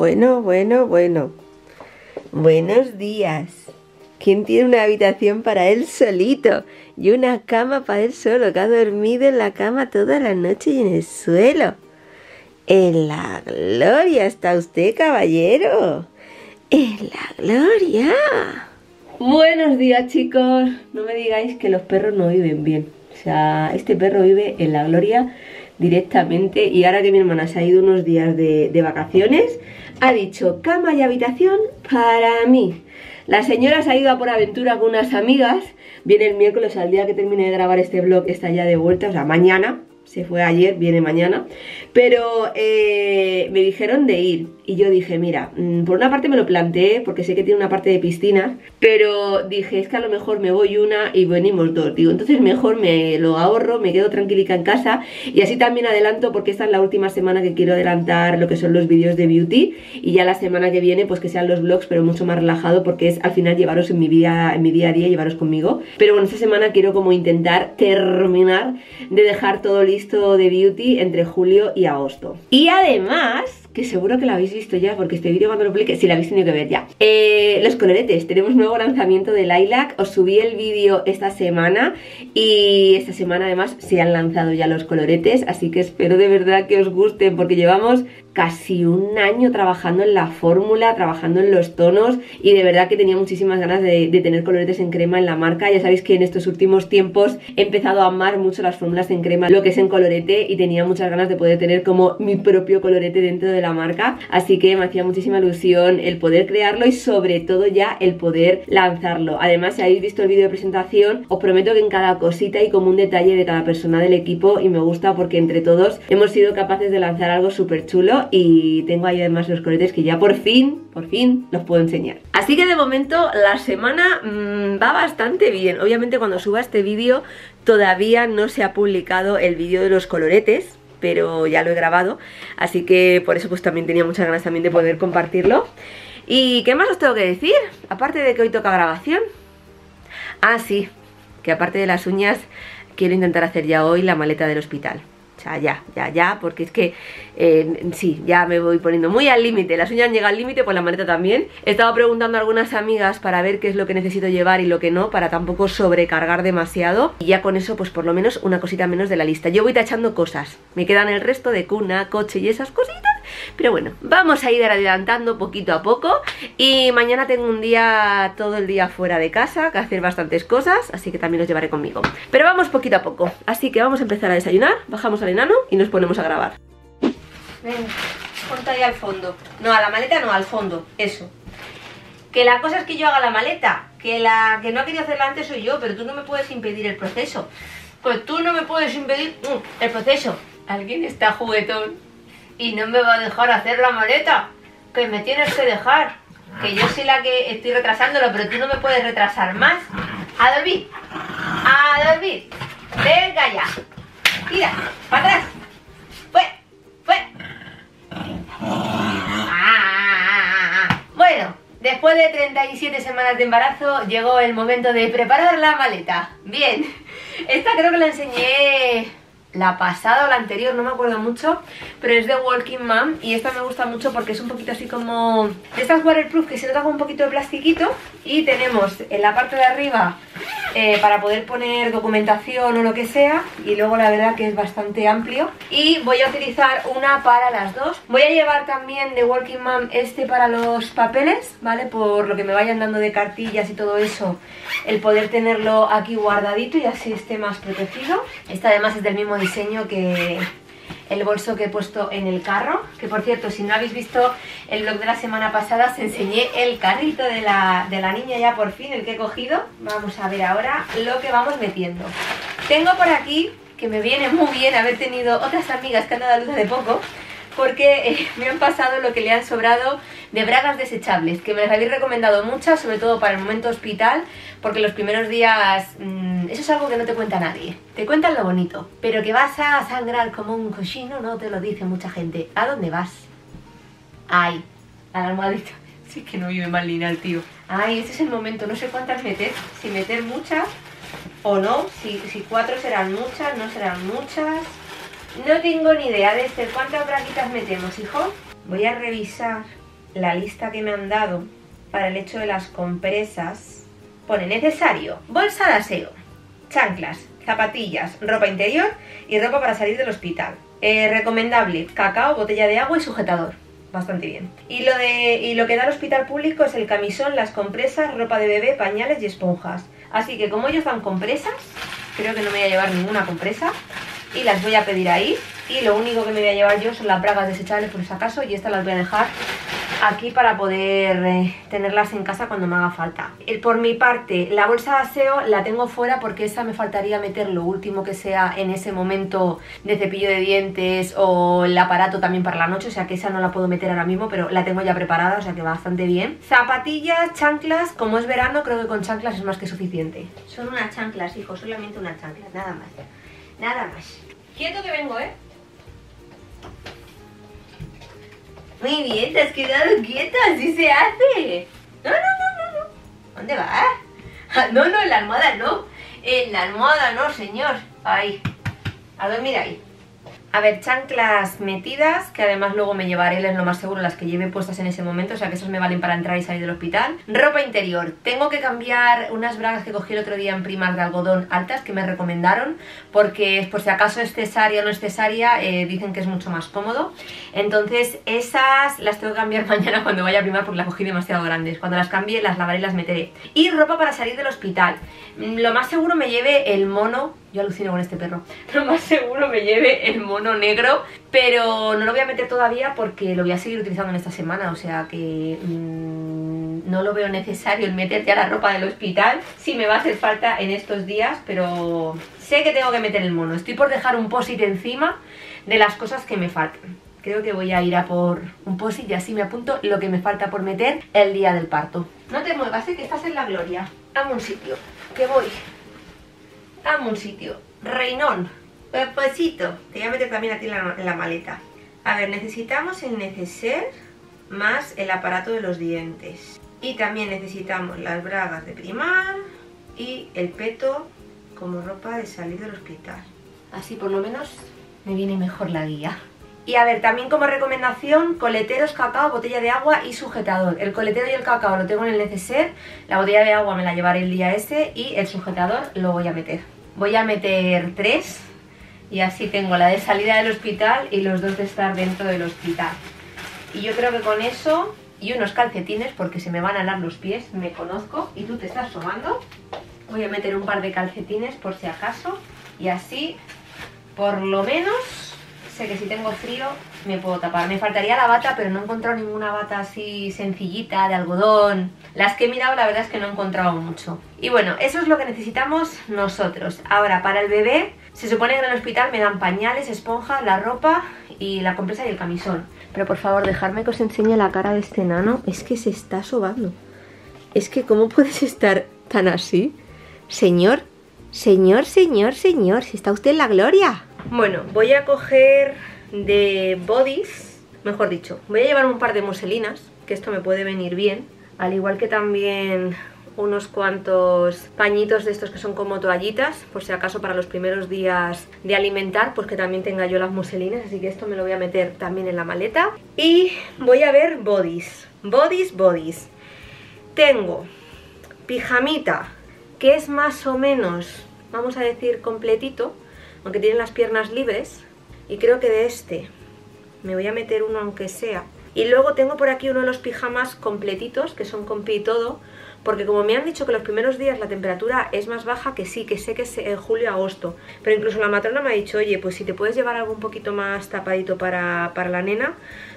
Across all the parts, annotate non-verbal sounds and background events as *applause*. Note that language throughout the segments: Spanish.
Bueno, bueno, bueno. Buenos días. ¿Quién tiene una habitación para él solito? Y una cama para él solo, que ha dormido en la cama toda la noche y en el suelo. En la gloria está usted, caballero. En la gloria. Buenos días, chicos. No me digáis que los perros no viven bien. O sea, este perro vive en la gloria directamente y ahora que mi hermana se ha ido unos días de, de vacaciones, ha dicho cama y habitación para mí. La señora se ha ido a por aventura con unas amigas, viene el miércoles al día que termine de grabar este vlog, está ya de vuelta, o sea, mañana, se fue ayer, viene mañana, pero eh, me dijeron de ir y yo dije, mira, mm, por una parte me lo planteé porque sé que tiene una parte de piscina, pero dije, es que a lo mejor me voy una y venimos dos, digo, entonces mejor me lo ahorro, me quedo tranquilica en casa y así también adelanto porque esta es la última semana que quiero adelantar lo que son los vídeos de beauty y ya la semana que viene pues que sean los vlogs pero mucho más relajado porque es al final llevaros en mi vida, en mi día a día, llevaros conmigo, pero bueno, esta semana quiero como intentar terminar de dejar todo listo de beauty entre julio y agosto. Y además, que seguro que lo habéis visto ya porque este vídeo cuando lo publique, si lo habéis tenido que ver ya. Eh, los coloretes, tenemos nuevo lanzamiento de Lilac, os subí el vídeo esta semana y esta semana además se han lanzado ya los coloretes, así que espero de verdad que os gusten porque llevamos casi un año trabajando en la fórmula, trabajando en los tonos y de verdad que tenía muchísimas ganas de, tener coloretes en crema en la marca. Ya sabéis que en estos últimos tiempos he empezado a amar mucho las fórmulas en crema, lo que es en colorete y tenía muchas ganas de poder tener como mi propio colorete dentro de la marca. Así que me hacía muchísima ilusión el poder crearlo y sobre todo ya el poder lanzarlo. Además, si habéis visto el vídeo de presentación, os prometo que en cada cosita hay como un detalle de cada persona del equipo y me gusta porque entre todos hemos sido capaces de lanzar algo súper chulo y tengo ahí además los coletes que ya por fin, por fin los puedo enseñar. Así que de momento la semana mm, va bastante bien. Obviamente cuando suba este vídeo todavía no se ha publicado el vídeo de los coloretes, pero ya lo he grabado, así que por eso pues también tenía muchas ganas también de poder compartirlo. ¿Y qué más os tengo que decir? Aparte de que hoy toca grabación. Ah, sí, que aparte de las uñas quiero intentar hacer ya hoy la maleta del hospital. Ya, ya, ya, porque es que eh, sí, ya me voy poniendo muy al límite. Las uñas llegan al límite, pues la maleta también. He estado preguntando a algunas amigas para ver qué es lo que necesito llevar y lo que no, para tampoco sobrecargar demasiado. Y ya con eso, pues por lo menos una cosita menos de la lista. Yo voy tachando cosas. Me quedan el resto de cuna, coche y esas cositas pero bueno, vamos a ir adelantando poquito a poco y mañana tengo un día, todo el día fuera de casa, que hacer bastantes cosas, así que también los llevaré conmigo. Pero vamos poquito a poco, así que vamos a empezar a desayunar, bajamos al enano y nos ponemos a grabar. Venga, ponte ahí al fondo. No, a la maleta no, al fondo, eso. Que la cosa es que yo haga la maleta, que la que no ha querido hacerla antes soy yo, pero tú no me puedes impedir el proceso. Pues tú no me puedes impedir mm, el proceso. Alguien está juguetón y no me va a dejar hacer la maleta. Que me tienes que dejar. Que yo soy la que estoy retrasándolo, pero tú no me puedes retrasar más. A dormir. A dormir. Venga ya. Tira. Para atrás. Fue. Fue. Bueno, después de 37 semanas de embarazo llegó el momento de preparar la maleta. Bien. Esta creo que la enseñé la pasada o la anterior, no me acuerdo mucho, pero es de Walking Mom y esta me gusta mucho porque es un poquito así como de estas waterproof que se nota con un poquito de plastiquito y tenemos en la parte de arriba eh, para poder poner documentación o lo que sea y luego la verdad que es bastante amplio. Y voy a utilizar una para las dos. Voy a llevar también de Walking Mom este para los papeles, ¿vale? Por lo que me vayan dando de cartillas y todo eso el poder tenerlo aquí guardadito y así esté más protegido. Este además es del mismo diseño que el bolso que he puesto en el carro que por cierto si no habéis visto el vlog de la semana pasada os enseñé el carrito de la, de la niña ya por fin el que he cogido. Vamos a ver ahora lo que vamos metiendo. Tengo por aquí que me viene muy bien haber tenido otras amigas que han dado de poco porque eh, me han pasado lo que le han sobrado de bragas desechables, que me las habéis recomendado muchas, sobre todo para el momento hospital, porque los primeros días, mmm, eso es algo que no te cuenta nadie. Te cuentan lo bonito, pero que vas a sangrar como un cochino no te lo dice mucha gente. ¿A dónde vas? Ay, a la almohadita. Sí que no vive mal el tío. Ay, este es el momento, no sé cuántas meter, si meter muchas o no, si, si cuatro serán muchas, no serán muchas... No tengo ni idea de este. ¿Cuántas braquitas metemos, hijo? Voy a revisar la lista que me han dado para el hecho de las compresas, pone necesario, bolsa de aseo, chanclas, zapatillas, ropa interior y ropa para salir del hospital. Eh, recomendable, cacao, botella de agua y sujetador. Bastante bien. Y lo, de, y lo que da el hospital público es el camisón, las compresas, ropa de bebé, pañales y esponjas. Así que como ellos dan compresas, creo que no me voy a llevar ninguna compresa y las voy a pedir ahí. Y lo único que me voy a llevar yo son las bragas desechables por si acaso y estas las voy a dejar aquí para poder eh, tenerlas en casa cuando me haga falta. Por mi parte, la bolsa de aseo la tengo fuera porque esa me faltaría meter lo último que sea en ese momento de cepillo de dientes o el aparato también para la noche, o sea que esa no la puedo meter ahora mismo, pero la tengo ya preparada, o sea que bastante bien. Zapatillas, chanclas, como es verano creo que con chanclas es más que suficiente. Son unas chanclas, hijo, solamente unas chanclas, nada más. Nada más. Quieto que vengo, ¿eh? Muy bien, te has quedado quieta, así se hace. No, no, no, no, no. ¿Dónde vas? Ah, no, no, en la almohada no. En la almohada no, señor. Ahí. A dormir ahí. A ver, chanclas metidas, que además luego me llevaré, es lo más seguro, las que lleve puestas en ese momento, o sea que esas me valen para entrar y salir del hospital. Ropa interior. Tengo que cambiar unas bragas que cogí el otro día en primas de algodón altas que me recomendaron, porque por si acaso es cesárea o no es cesárea, eh, dicen que es mucho más cómodo. Entonces esas las tengo que cambiar *laughs* mañana cuando vaya a primar porque las cogí demasiado grandes. Cuando las cambie las lavaré y las meteré. Y ropa para salir del hospital. Lo más seguro me lleve el mono yo alucino con este perro. *laughs* Lo más seguro me lleve el mono negro, pero no lo voy a meter todavía porque lo voy a seguir utilizando en esta semana, o sea que mmm, no lo veo necesario el meter ya la ropa del hospital. Sí me va a hacer falta en estos días, pero sé que tengo que meter el mono. Estoy por dejar un posit encima de las cosas que me faltan. Creo que voy a ir a por un posit y así me apunto lo que me falta por meter el día del parto. No te muevas, ¿eh? que estás en la gloria. Dame un sitio, que voy. Dame un sitio. Reinón. Pepecito. Te voy a meter también a ti en la, maleta. A ver, necesitamos el neceser más el aparato de los dientes. Y también necesitamos las bragas de primar y el peto como ropa de salir del hospital. Así por lo menos me viene mejor la guía. Y a ver, también como recomendación, coleteros, cacao, botella de agua y sujetador. El coletero y el cacao lo tengo en el neceser, la botella de agua me la llevaré el día ese y el sujetador lo voy a meter. Voy a meter tres y así tengo la de salida del hospital y los dos de estar dentro del hospital. Y yo creo que con eso y unos calcetines porque se me van a alar los pies, me conozco y tú te estás sobando. Voy a meter un par de calcetines por si acaso y así por lo menos que si tengo frío me puedo tapar. Me faltaría la bata, pero no he encontrado ninguna bata así sencillita, de algodón. Las que he mirado la verdad es que no he encontrado mucho. Y bueno, eso es lo que necesitamos nosotros. Ahora, para el bebé, se supone que en el hospital me dan pañales, esponjas, la ropa y la compresa y el camisón. Pero por favor, dejadme que os enseñe la cara de este nano. Es que se está sobando. Es que, ¿cómo puedes estar tan así? Señor, señor, señor, señor, si está usted en la gloria. Bueno, voy a coger de bodies, mejor dicho, voy a llevar un par de muselinas, que esto me puede venir bien, al igual que también unos cuantos pañitos de estos que son como toallitas, por si acaso para los primeros días de alimentar, pues que también tenga yo las muselinas, así que esto me lo voy a meter también en la maleta. Y voy a ver bodies, bodies, bodies. Tengo pijamita, que es más o menos, vamos a decir, completito, aunque tienen las piernas libres. Y creo que de este me voy a meter uno aunque sea. Y luego tengo por aquí uno de los pijamas completitos, que son con pi y todo, porque como me han dicho que los primeros días la temperatura es más baja, que sí, que sé que es en julio-agosto, pero incluso la matrona me ha dicho, oye, pues si te puedes llevar algo un poquito más tapadito para, para la nena,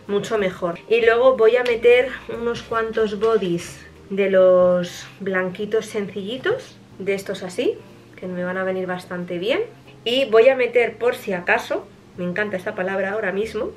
mucho mejor. Y luego voy a meter unos cuantos bodies de los blanquitos sencillitos, de estos así, que me van a venir bastante bien. Y voy a meter por si acaso, me encanta esta palabra ahora mismo,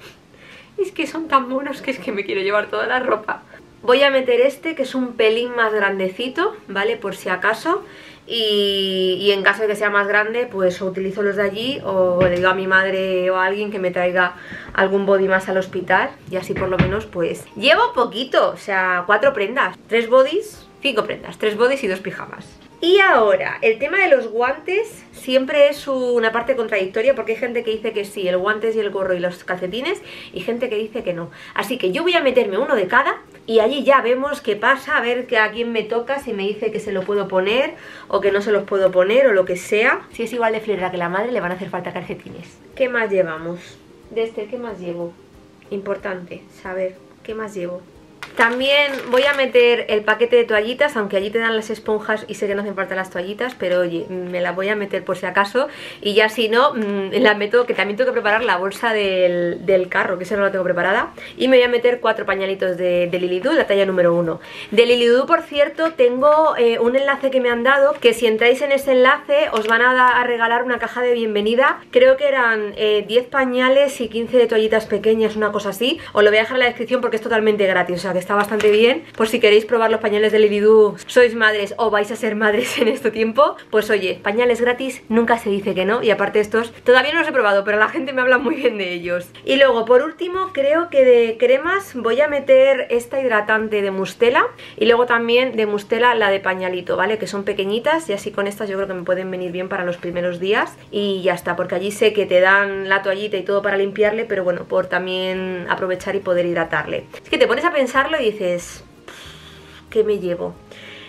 es que son tan buenos que es que me quiero llevar toda la ropa. Voy a meter este que es un pelín más grandecito, ¿vale? Por si acaso. Y, en caso de que sea más grande, pues utilizo los de allí o le digo a mi madre o a alguien que me traiga algún body más al hospital. Y así por lo menos pues llevo poquito, o sea, cuatro prendas. Tres bodies, cinco prendas, tres bodies y dos pijamas. Y ahora, el tema de los guantes siempre es una parte contradictoria porque hay gente que dice que sí, el guantes y el gorro y los calcetines y gente que dice que no. Así que yo voy a meterme uno de cada y allí ya vemos qué pasa, a ver a quién me toca, si me dice que se lo puedo poner o que no se los puedo poner o lo que sea. Si es igual de flera que la madre, le van a hacer falta calcetines. ¿Qué más llevamos? De este, ¿qué más llevo? Importante saber, ¿qué más llevo? También voy a meter el paquete de toallitas, aunque allí te dan las esponjas y sé que no hacen falta las toallitas, pero oye, me la voy a meter por si acaso. Y ya si no, mm, la meto, que también tengo que preparar la bolsa del, carro, que esa no la tengo preparada, y me voy a meter cuatro pañalitos de, de Lilidoo, la talla número uno. De Lilidoo, por cierto, tengo eh, un enlace que me han dado, que si entráis en ese enlace os van a, regalar una caja de bienvenida, creo que eran 10 eh, pañales y 15 de toallitas pequeñas, una cosa así, os lo voy a dejar en la descripción porque es totalmente gratis, sea que está bastante bien. Por si queréis probar los pañales de Lilidoo Sois madres o vais a ser madres en este tiempo Pues oye, pañales gratis nunca se dice que no. Y aparte estos todavía no los he probado Pero la gente me habla muy bien de ellos. Y luego por último creo que de cremas Voy a meter esta hidratante de Mustela Y luego también de Mustela la de pañalito, ¿vale? Que son pequeñitas y así con estas yo creo que me pueden venir bien para los primeros días Y ya está, porque allí sé que te dan la toallita y todo para limpiarle Pero bueno, por también aprovechar y poder hidratarle. Es que te pones a pensarlo y dices, ¿qué me llevo?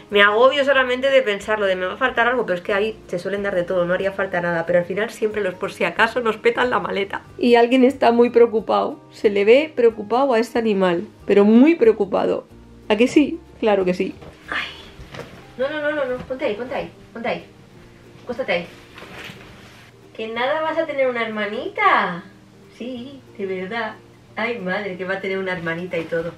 Me agobio solamente de pensarlo, de me va a faltar algo, pero es que ahí se suelen dar de todo, no haría falta nada, pero al final siempre los por si acaso nos petan la maleta. Y alguien está muy preocupado, se le ve preocupado a este animal, pero muy preocupado. ¿A que sí? Claro que sí. Ay. No, no, no, no, no, ponte ahí, ponte ahí, ponte ahí. Cuéstate ahí. Que nada vas a tener una hermanita. Sí, de verdad. Ay, madre, que va a tener una hermanita y todo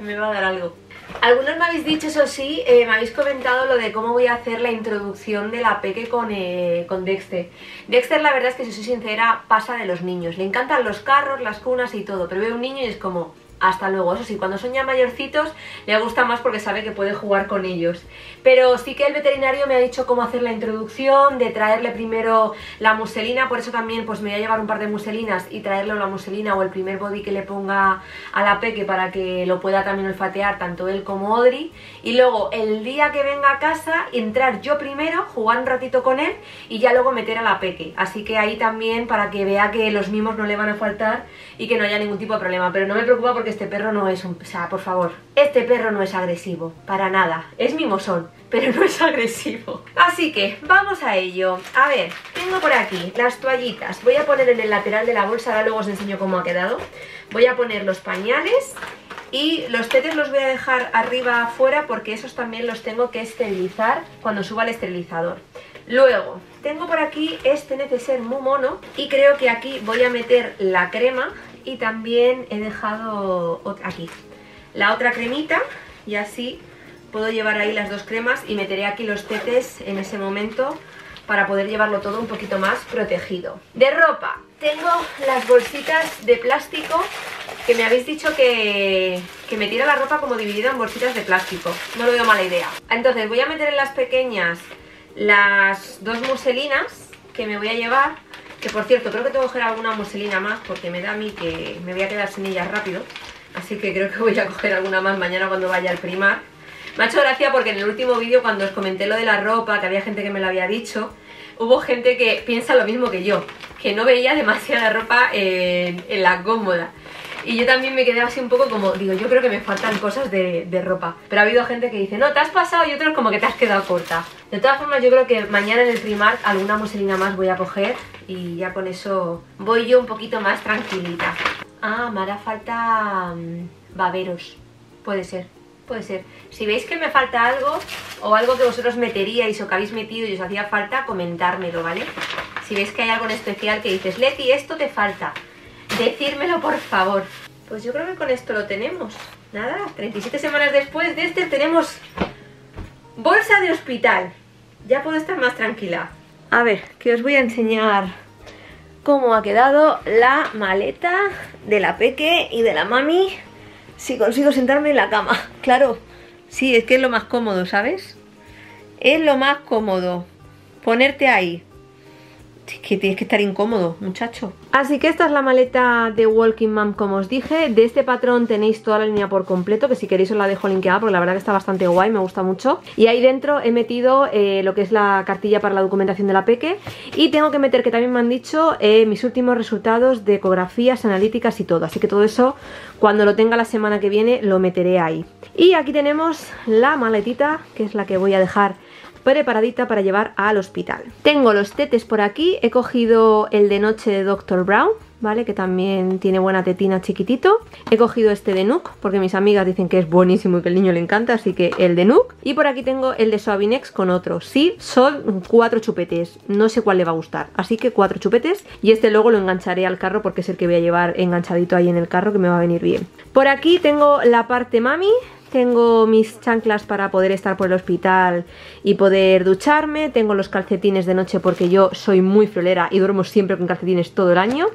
me va a dar algo. Algunos me habéis dicho, eso sí, eh, me habéis comentado lo de cómo voy a hacer la introducción de la peque con, eh, con Dexter. Dexter la verdad es que si soy sincera pasa de los niños. Le encantan los carros, las cunas y todo, pero ve un niño y es como, hasta luego. Eso sí, cuando son ya mayorcitos le gusta más porque sabe que puede jugar con ellos. Pero sí que el veterinario me ha dicho cómo hacer la introducción, de traerle primero la muselina, por eso también pues me voy a llevar un par de muselinas y traerle la muselina o el primer body que le ponga a la peque para que lo pueda también olfatear tanto él como Audrey. Y luego el día que venga a casa, entrar yo primero, jugar un ratito con él y ya luego meter a la peque. Así que ahí también para que vea que los mimos no le van a faltar y que no haya ningún tipo de problema. Pero no me preocupa porque este perro no es un... O sea, por favor, este perro no es agresivo, para nada. Es mimosón, pero no es agresivo. Así que, vamos a ello. A ver, tengo por aquí las toallitas. Voy a poner en el lateral de la bolsa, ahora luego os enseño cómo ha quedado. Voy a poner los pañales y los tetes los voy a dejar arriba afuera porque esos también los tengo que esterilizar cuando suba al esterilizador. Luego, tengo por aquí este neceser muy mono y creo que aquí voy a meter la crema y también he dejado aquí la otra cremita y así puedo llevar ahí las dos cremas y meteré aquí los tetes en ese momento para poder llevarlo todo un poquito más protegido. De ropa, tengo las bolsitas de plástico que me habéis dicho que, que metiera la ropa como dividida en bolsitas de plástico. No lo veo mala idea. Entonces voy a meter en las pequeñas las dos muselinas que me voy a llevar que por cierto, creo que tengo que coger alguna muselina más porque me da a mí que me voy a quedar sin ellas rápido. Así que creo que voy a coger alguna más mañana cuando vaya al primar. Me ha hecho gracia porque en el último vídeo cuando os comenté lo de la ropa, que había gente que me lo había dicho, hubo gente que piensa lo mismo que yo, que no veía demasiada ropa en, en la cómoda. Y yo también me quedé así un poco como, digo, yo creo que me faltan cosas de, ropa. Pero ha habido gente que dice, no, te has pasado y otros como que te has quedado corta. De todas formas, yo creo que mañana en el primar alguna muselina más voy a coger y ya con eso voy yo un poquito más tranquilita. Ah, me hará falta mm, baberos. Puede ser, puede ser. Si veis que me falta algo o algo que vosotros meteríais o que habéis metido y os hacía falta, comentármelo, ¿vale? Si veis que hay algo en especial que dices, Leti, esto te falta Decírmelo, por favor. Pues yo creo que con esto lo tenemos. Nada, 37 semanas después de este tenemos bolsa de hospital. Ya puedo estar más tranquila. A ver, que os voy a enseñar cómo ha quedado la maleta de la peque y de la mami si consigo sentarme en la cama. Claro, sí, es que es lo más cómodo, ¿sabes? Es lo más cómodo. Ponerte ahí. Que tienes que estar incómodo, muchacho. Así que esta es la maleta de Walking Mom, como os dije. De este patrón tenéis toda la línea por completo, que si queréis os la dejo linkeada, porque la verdad que está bastante guay, me gusta mucho. Y ahí dentro he metido eh, lo que es la cartilla para la documentación de la peque. Y tengo que meter, que también me han dicho, eh, mis últimos resultados de ecografías, analíticas y todo. Así que todo eso, cuando lo tenga la semana que viene, lo meteré ahí. Y aquí tenemos la maletita, que es la que voy a dejar preparadita para llevar al hospital. Tengo los tetes por aquí, he cogido el de noche de Dr. Brown, ¿vale? Que también tiene buena tetina chiquitito. He cogido este de Nook, porque mis amigas dicen que es buenísimo y que el niño le encanta, así que el de Nook. Y por aquí tengo el de Suavinex con otro. Sí, son cuatro chupetes, no sé cuál le va a gustar, así que cuatro chupetes. Y este luego lo engancharé al carro porque es el que voy a llevar enganchadito ahí en el carro, que me va a venir bien. Por aquí tengo la parte mami, tengo mis chanclas para poder estar por el hospital y poder ducharme, tengo los calcetines de noche porque yo soy muy friolera y duermo siempre con calcetines todo el año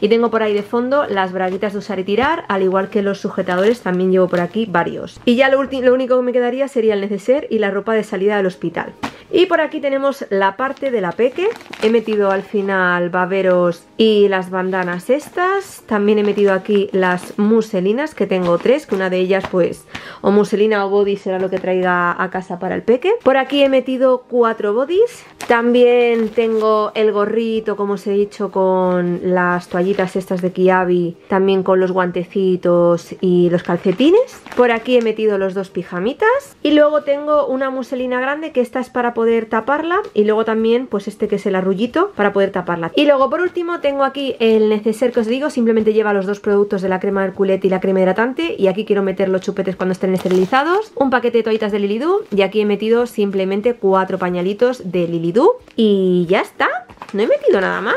y tengo por ahí de fondo las braguitas de usar y tirar, al igual que los sujetadores también llevo por aquí varios. Y ya lo, lo único que me quedaría sería el neceser y la ropa de salida del hospital. Y por aquí tenemos la parte de la peque. He metido al final baberos y las bandanas estas. También he metido aquí las muselinas, que tengo tres, que una de ellas pues o muselina o body será lo que traiga a casa para el peque. Por aquí he metido cuatro bodies. También tengo el gorrito, como os he dicho, con las toallitas estas de Kiabi. También con los guantecitos y los calcetines. Por aquí he metido los dos pijamitas. Y luego tengo una muselina grande, que esta es para poder taparla y luego también pues este que es el arrullito para poder taparla. Y luego por último tengo aquí el neceser que os digo, simplemente lleva los dos productos de la crema del culete y la crema hidratante y aquí quiero meter los chupetes cuando estén esterilizados, un paquete de toallitas de Lilidoo y aquí he metido simplemente cuatro pañalitos de Lilidoo y ya está, no he metido nada más.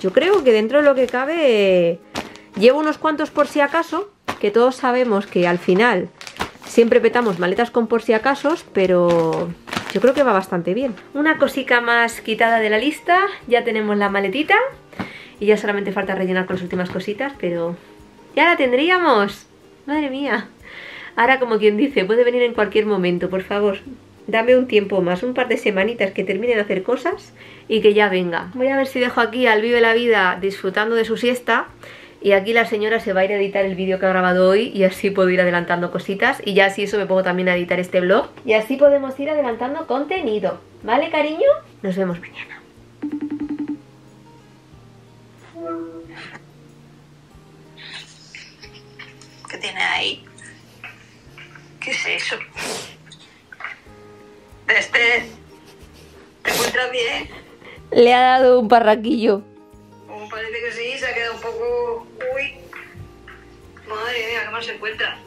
Yo creo que dentro de lo que cabe llevo unos cuantos por si acaso, que todos sabemos que al final siempre petamos maletas con por si acaso, pero yo creo que va bastante bien. Una cosica más quitada de la lista, ya tenemos la maletita y ya solamente falta rellenar con las últimas cositas, pero ya la tendríamos. Madre mía. Ahora como quien dice, puede venir en cualquier momento, por favor. Dame un tiempo más, un par de semanitas que termine de hacer cosas y que ya venga. Voy a ver si dejo aquí al Vive la Vida disfrutando de su siesta y aquí la señora se va a ir a editar el vídeo que ha grabado hoy y así puedo ir adelantando cositas y ya así eso me pongo también a editar este vlog y así podemos ir adelantando contenido ¿vale cariño? Nos vemos mañana ¿Qué tiene ahí? ¿Qué es eso? Este, ¿te encuentras bien? Le ha dado un parraquillo parece que sí, se ha quedado un poco... Uy. Madre mía, ¿qué más se encuentra?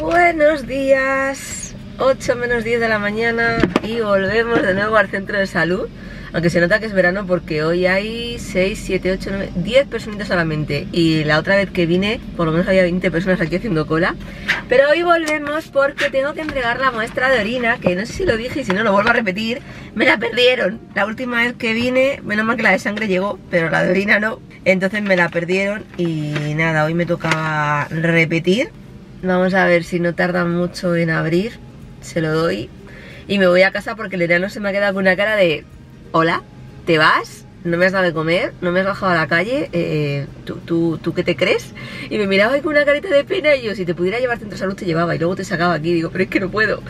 Buenos días. 8 menos 10 de la mañana y volvemos de nuevo al centro de salud. Aunque se nota que es verano porque hoy hay 6, 7, 8, 9, 10 personitas solamente. Y la otra vez que vine, por lo menos había 20 personas aquí haciendo cola. Pero hoy volvemos porque tengo que entregar la muestra de orina, que no sé si lo dije y si no lo vuelvo a repetir. Me la perdieron. La última vez que vine, menos mal que la de sangre llegó, pero la de orina no. Entonces me la perdieron y nada, hoy me tocaba repetir. Vamos a ver si no tarda mucho en abrir. Se lo doy. Y me voy a casa porque el enano se me ha quedado con una cara de hola, ¿te vas? no me has dado de comer, no me has bajado a la calle, eh, ¿tú, tú, tú qué te crees? Y me miraba con una carita de pena y yo, si te pudiera llevar centro salud te llevaba y luego te sacaba aquí, digo, pero es que no puedo.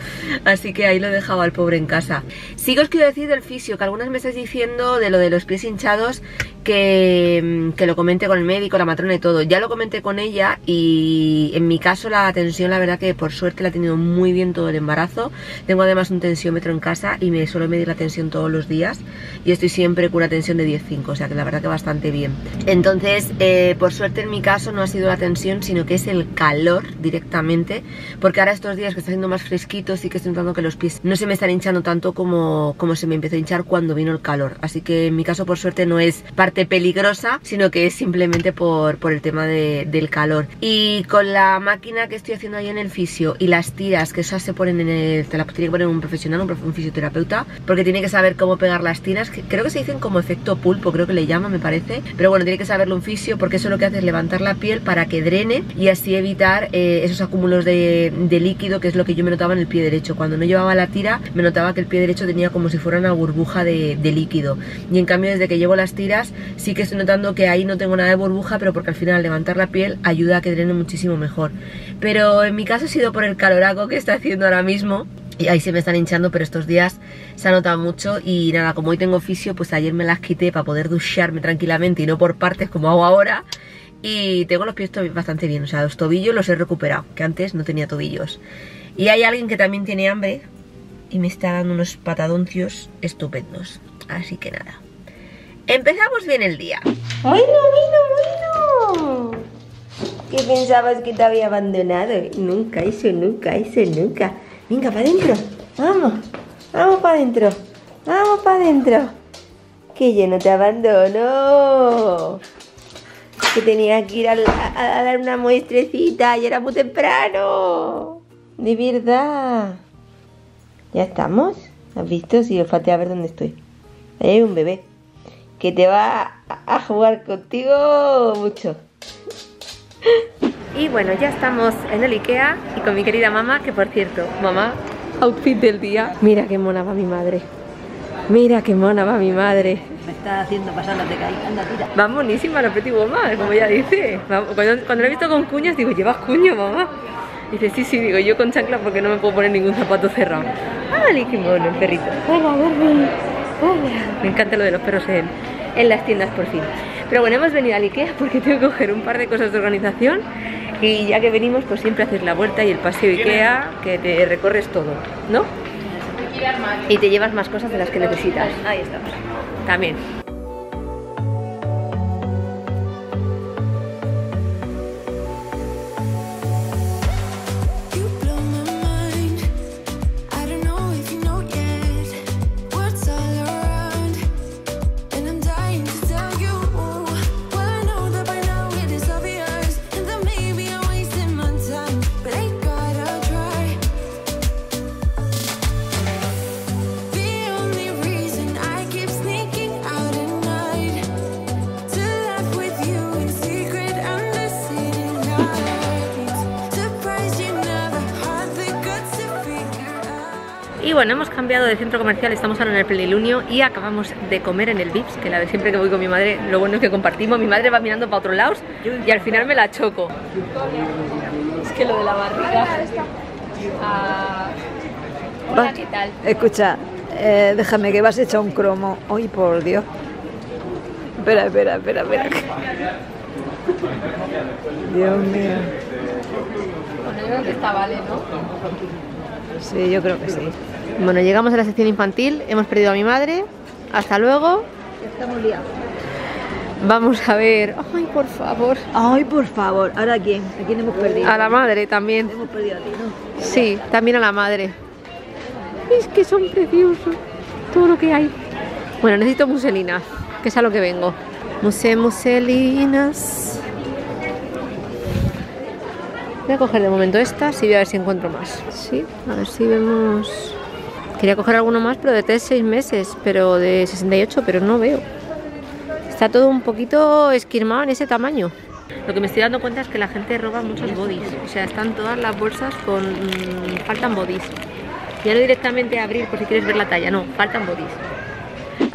Así que ahí lo dejaba al pobre en casa. Sí os quiero decir del fisio, que algunas me estáis diciendo de lo de los pies hinchados, que, mm, que lo comenté con el médico, la matrona y todo. Ya lo comenté con ella y en mi caso la tensión, la verdad que por suerte la he tenido muy bien todo el embarazo. Tengo además un tensiómetro en casa y me suelo medir la tensión todos los días y estoy siempre con una tensión de 10,5, o sea que la verdad que bastante bien. Entonces, eh, por suerte en mi caso no ha sido la tensión, sino que es el calor directamente, porque ahora estos días que está haciendo más fresquito, sí que estoy notando que los pies no se me están hinchando tanto como, como se me empezó a hinchar cuando vino el calor. Así que en mi caso por suerte no es parte peligrosa, sino que es simplemente por, por el tema de- del calor. Y con la máquina que estoy haciendo ahí en el fisio y las tiras, que esas se ponen en el, te las tiene que poner un profesional, un, fisioterapeuta, porque tiene que saber cómo pegar las tiras, que creo que se dicen como efecto pulpo, creo que le llama, me parece. Pero bueno, tiene que saberlo un fisio porque eso lo que hace es levantar la piel para que drene y así evitar eh, esos acúmulos de, de líquido, que es lo que yo me notaba en el pie derecho. Cuando no llevaba la tira, me notaba que el pie derecho tenía como si fuera una burbuja de, de líquido. Y en cambio, desde que llevo las tiras, sí que estoy notando que ahí no tengo nada de burbuja, pero porque al final al levantar la piel ayuda a que drene muchísimo mejor. Pero en mi caso ha sido por el caloraco que está haciendo ahora mismo. Y ahí se me están hinchando, pero estos días se ha notado mucho. Y nada, como hoy tengo fisio, pues ayer me las quité para poder ducharme tranquilamente y no por partes como hago ahora. Y tengo los pies bastante bien, o sea, los tobillos los he recuperado, que antes no tenía tobillos. Y hay alguien que también tiene hambre y me está dando unos patadoncios estupendos. Así que nada. Empezamos bien el día. ¡Bueno, bueno, bueno! ¿Qué pensabas que te había abandonado? Nunca, eso nunca, eso nunca. Venga, para adentro. Vamos, vamos para adentro. Vamos para adentro. Que yo no te abandono. Que tenía que ir a, dar una muestrecita y era muy temprano. De verdad. ¿Ya estamos? ¿Has visto? Si olfatea a ver dónde estoy. Ahí hay un bebé que te va a, jugar contigo mucho. Y bueno, ya estamos en el Ikea y con mi querida mamá, que por cierto, mamá, outfit del día. Mira qué mona va mi madre. Mira qué mona va mi madre. Me está haciendo pasar la de ahí. Anda, tira. Va monísima la Petit Woman, como ella dice. Cuando, cuando la he visto con cuñas, digo, ¿llevas cuño, mamá? Dice, sí, sí, digo, yo con chancla porque no me puedo poner ningún zapato cerrado. ¡Ay, qué mono el perrito! ¡Hola, Barbie! ¡Hola! Me encanta lo de los perros en, en las tiendas, por fin. Pero bueno, hemos venido al Ikea porque tengo que coger un par de cosas de organización y ya que venimos, pues siempre haces la vuelta y el paseo Ikea, que te recorres todo, ¿no? Y te llevas más cosas de las que necesitas. Ahí estamos. También. Y bueno, hemos cambiado de centro comercial, estamos ahora en el Plenilunio y acabamos de comer en el Vips, que la de siempre que voy con mi madre, lo bueno es que compartimos, mi madre va mirando para otros lados y al final me la choco. Es que lo de la barriga... Ah, Hola, ¿qué tal? Escucha, eh, déjame que vas hecha un cromo. Ay, por Dios. Espera, espera, espera, espera. Dios mío. Bueno, yo creo que está vale, ¿no? Sí, yo creo que sí. Bueno, llegamos a la sección infantil, hemos perdido a mi madre, hasta luego. Estamos liados. Vamos a ver... Ay, por favor. Ay, por favor. ¿Ahora a quién? ¿A quién hemos perdido? A la madre también. Hemos perdido a ti, ¿no? Sí, también a la madre. Es que son preciosos. Todo lo que hay. Bueno, necesito muselinas, que es a lo que vengo. Muse muselinas. Voy a coger de momento estas y voy a ver si encuentro más. Sí, a ver si vemos. Quería coger alguno más, pero de 3-6 meses, pero de 68, pero no veo. Está todo un poquito esquirmado en ese tamaño. Lo que me estoy dando cuenta es que la gente roba muchos bodies. O sea, están todas las bolsas con... mm, faltan bodies. Ya no directamente abrir por si quieres ver la talla, no, faltan bodies.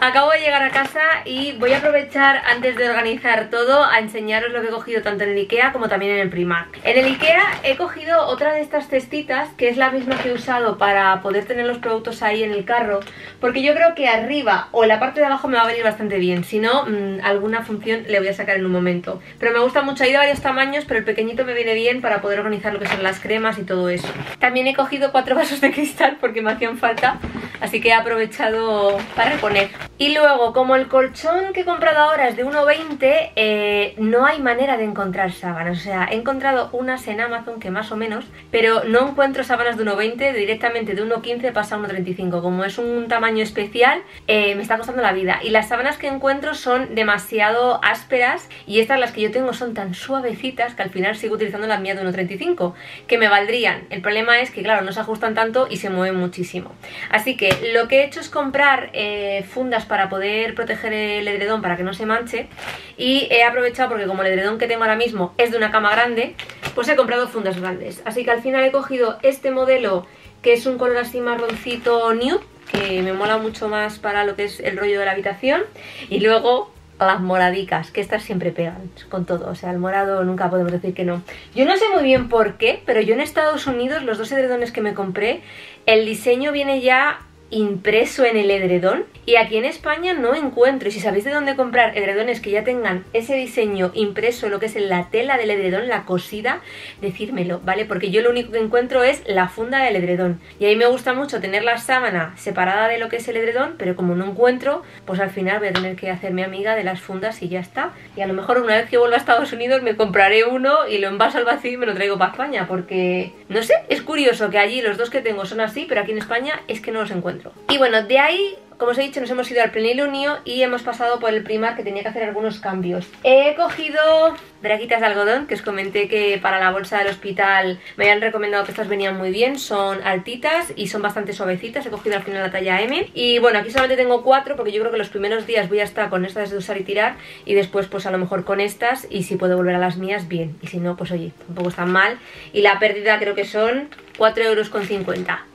Acabo de llegar a casa y voy a aprovechar antes de organizar todo a enseñaros lo que he cogido tanto en el Ikea como también en el Primark. En el Ikea he cogido otra de estas cestitas que es la misma que he usado para poder tener los productos ahí en el carro porque yo creo que arriba o en la parte de abajo me va a venir bastante bien, si no mm, alguna función le voy a sacar en un momento. Pero me gusta mucho, hay de varios tamaños pero el pequeñito me viene bien para poder organizar lo que son las cremas y todo eso. También he cogido cuatro *laughs* vasos de cristal porque me hacían falta así que he aprovechado para reponer. Y luego, como el colchón que he comprado ahora es de 1,20, eh, no hay manera de encontrar sábanas. O sea, he encontrado unas en Amazon que más o menos, pero no encuentro sábanas de 1,20, directamente de 1,15 pasa a 1,35. Como es un tamaño especial, eh, me está costando la vida. Y las sábanas que encuentro son demasiado ásperas y estas las que yo tengo son tan suavecitas que al final sigo utilizando las mías de 1,35, que me valdrían. El problema es que, claro, no se ajustan tanto y se mueven muchísimo. Así que lo que he hecho es comprar eh, fundas para poder proteger el edredón para que no se manche y he aprovechado porque como el edredón que tengo ahora mismo es de una cama grande, pues he comprado fundas grandes. Así que al final he cogido este modelo que es un color así marroncito nude que me mola mucho más para lo que es el rollo de la habitación y luego las moradicas, que estas siempre pegan con todo, o sea, el morado nunca podemos decir que no. Yo no sé muy bien por qué, pero yo en Estados Unidos los dos edredones que me compré, el diseño viene ya impreso en el edredón y aquí en España no encuentro y si sabéis de dónde comprar edredones que ya tengan ese diseño impreso lo que es la tela del edredón, la cosida, decírmelo, ¿vale? Porque yo lo único que encuentro es la funda del edredón y ahí me gusta mucho tener la sábana separada de lo que es el edredón, pero como no encuentro, pues al final voy a tener que hacerme amiga de las fundas y ya está. Y a lo mejor una vez que vuelva a Estados Unidos me compraré uno y lo envaso al vacío y me lo traigo para España porque, no sé, es curioso que allí los dos que tengo son así, pero aquí en España es que no los encuentro. Y bueno, de ahí como os he dicho, nos hemos ido al plenilunio y hemos pasado por el primar que tenía que hacer algunos cambios. He cogido braguitas de algodón, que os comenté que para la bolsa del hospital me habían recomendado que estas venían muy bien. Son altitas y son bastante suavecitas. He cogido al final la talla M. Y bueno, aquí solamente tengo cuatro porque yo creo que los primeros días voy a estar con estas de usar y tirar y después pues a lo mejor con estas y si puedo volver a las mías, bien. Y si no, pues oye, tampoco están mal. Y la pérdida creo que son 4,50 euros,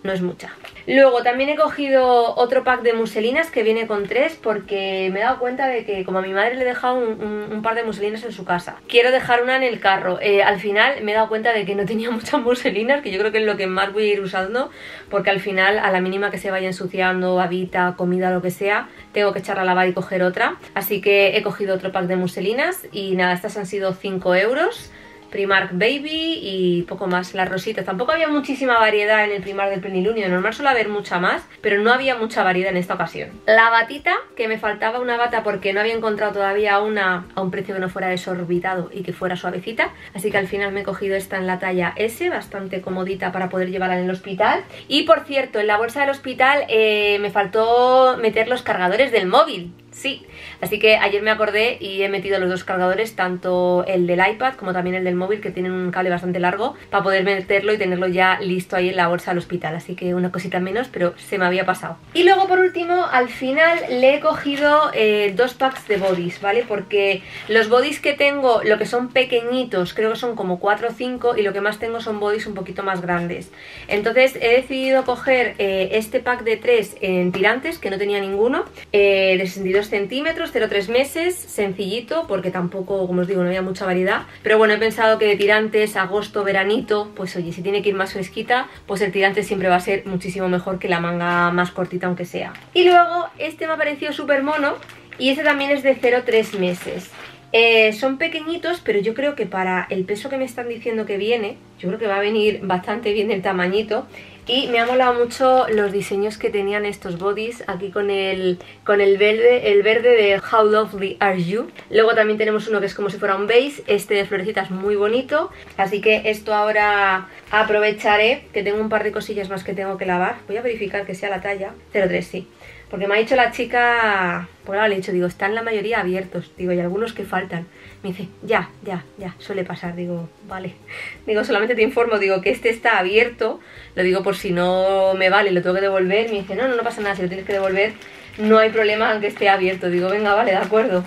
no es mucha. Luego también he cogido otro pack de muselinas que viene con tres porque me he dado cuenta de que como a mi madre le he dejado un, un- un par de muselinas en su casa. Quiero dejar una en el carro. Eh, al final me he dado cuenta de que no tenía *laughs* muchas muselinas, que yo creo que es lo que más voy a ir usando porque al final a la mínima que se vaya ensuciando, habita, comida, lo que sea, tengo que echarla a lavar y coger otra. Así que he cogido otro pack de muselinas y nada, estas han sido 5 euros. Primark Baby y poco más, las rositas. Tampoco había muchísima variedad en el Primark del plenilunio, normal suele haber mucha más, pero no había mucha variedad en esta ocasión. La batita, que me faltaba una bata porque no había encontrado todavía una a un precio que no fuera desorbitado y que fuera suavecita, así que al final me he cogido esta en la talla S, bastante comodita para poder llevarla en el hospital. Y por cierto, en la bolsa del hospital eh, me faltó meter los cargadores del móvil. Sí, así que ayer me acordé y he metido los dos cargadores, tanto el del iPad como también el del móvil, que tienen un cable bastante largo, para poder meterlo y tenerlo ya listo ahí en la bolsa del hospital. Así que una cosita menos, pero se me había pasado. Y luego, por último, al final le he cogido eh, dos packs de bodies, ¿vale? Porque los bodies que tengo, lo que son pequeñitos, creo que son como 4 o 5, y lo que más tengo son bodies un poquito más grandes. Entonces he decidido coger eh, este pack de 3 en tirantes, que no tenía ninguno, eh, de 62 centímetros, 0,3 meses, sencillito, porque tampoco, como os digo, no había mucha variedad. Pero bueno, he pensado que de tirantes, agosto, veranito, pues oye, si tiene que ir más fresquita, pues el tirante siempre va a ser muchísimo mejor que la manga más cortita, aunque sea. Y luego, este me ha parecido súper mono, y este también es de 0,3 meses. Eh, son pequeñitos, pero yo creo que para el peso que me están diciendo que viene, yo creo que va a venir bastante bien el tamañito. Y me ha molado mucho los diseños que tenían estos bodies aquí con el, con el verde, el verde de How Lovely Are You. Luego también tenemos uno que es como si fuera un beige, este de florecitas muy bonito. Así que esto ahora aprovecharé, que tengo un par de cosillas más que tengo que lavar. Voy a verificar que sea la talla 03, sí. Porque me ha dicho la chica, por ahora le he dicho, digo, están la mayoría abiertos, digo, y algunos que faltan. Me dice, ya, ya, ya, suele pasar, digo, vale. Digo, solamente te informo, digo, que este está abierto, lo digo por si no me vale, lo tengo que devolver. Me dice, no, no, no pasa nada, si lo tienes que devolver, no hay problema aunque esté abierto. Digo, venga, vale, de acuerdo.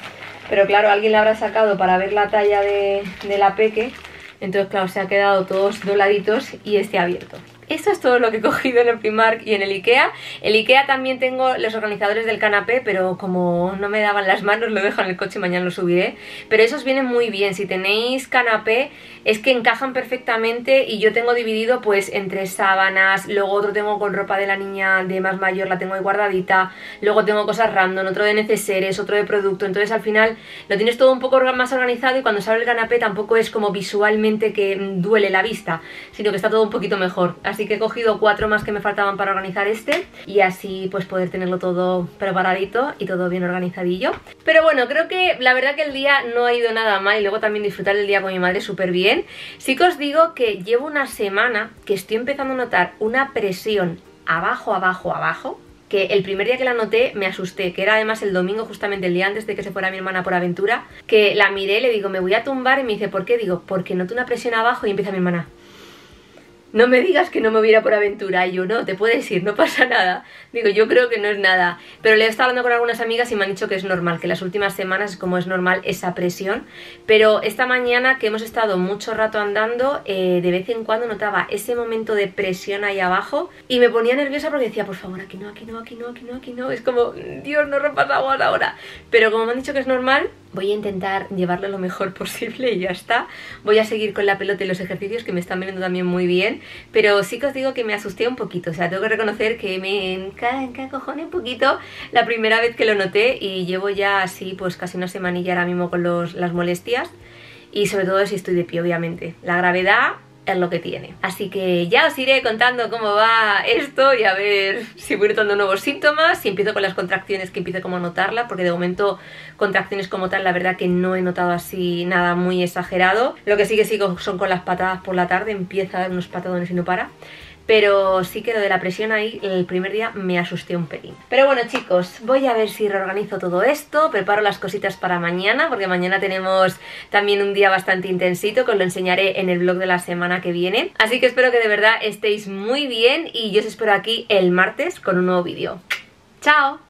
Pero claro, alguien le habrá sacado para ver la talla de, de la peque, entonces claro, se ha quedado todos dobladitos y este abierto. Esto es todo lo que he *laughs* cogido en el Primark y en el Ikea. El Ikea también tengo los organizadores del canapé, pero como no me daban las manos, lo dejo en el coche y mañana lo subiré. Pero esos vienen muy bien. Si tenéis canapé, es que encajan perfectamente y yo tengo dividido pues entre sábanas, luego otro tengo con ropa de la niña de más mayor, la tengo ahí guardadita, luego tengo cosas random, otro de neceseres, otro de producto. Entonces al final lo tienes todo un poco más organizado y cuando se abre el canapé tampoco es como visualmente que duele la vista, sino que está todo un poquito mejor. Así que he cogido cuatro más que me faltaban para organizar este y así pues poder tenerlo todo preparadito y todo bien organizadillo. Pero bueno, creo que la verdad que el día no ha ido nada mal y luego también disfrutar el día con mi madre súper bien. Sí que os digo que llevo una semana que estoy empezando a notar una presión abajo, abajo, abajo que el primer día que la noté me asusté, que era además el domingo justamente el día antes de que se fuera mi hermana por aventura, que la miré, le digo, me voy a tumbar y me dice, ¿por qué? Digo, porque noto una presión abajo y empieza mi hermana. No me digas que no me voy a ir por aventura. Y yo, no, te puedes ir, no pasa nada. Digo, yo creo que no es nada. Pero le he estado hablando con algunas amigas y me han dicho que es normal, que las últimas semanas es como es normal esa presión. Pero esta mañana que hemos estado mucho rato andando, eh, de vez en cuando notaba ese momento de presión ahí abajo y me ponía nerviosa porque decía, por favor, aquí no, aquí no, aquí no, aquí no, aquí no. Es como, Dios, no rompas aguas ahora. Pero como me han dicho que es normal, voy a intentar llevarlo lo mejor *laughs* posible y ya está. Voy a seguir con la pelota y los ejercicios que me están viniendo también muy bien. Pero sí que os digo que me asusté un poquito. O sea, tengo que reconocer que me enca encacojoné un poquito la primera vez que lo noté y llevo ya así pues casi una semanilla ahora mismo con los, las molestias. Y sobre todo si estoy de pie, obviamente. La gravedad es lo que tiene. Así que ya os iré contando cómo va esto y a ver si voy notando nuevos síntomas, si empiezo con las contracciones que empiezo como a notarla, porque de momento contracciones como tal la verdad que no he notado así nada muy exagerado. Lo que sí que sigo son con las patadas por la tarde, empieza a dar unos patadones y no para. Pero sí que lo de la presión ahí, el primer día me asusté un pelín. Pero bueno chicos, voy a ver si reorganizo todo esto, preparo las cositas para mañana, porque mañana tenemos también un día bastante intensito, que os lo enseñaré en el vlog de la semana que viene. Así que espero que de verdad estéis muy bien y yo os espero aquí el martes con un nuevo vídeo. ¡Chao!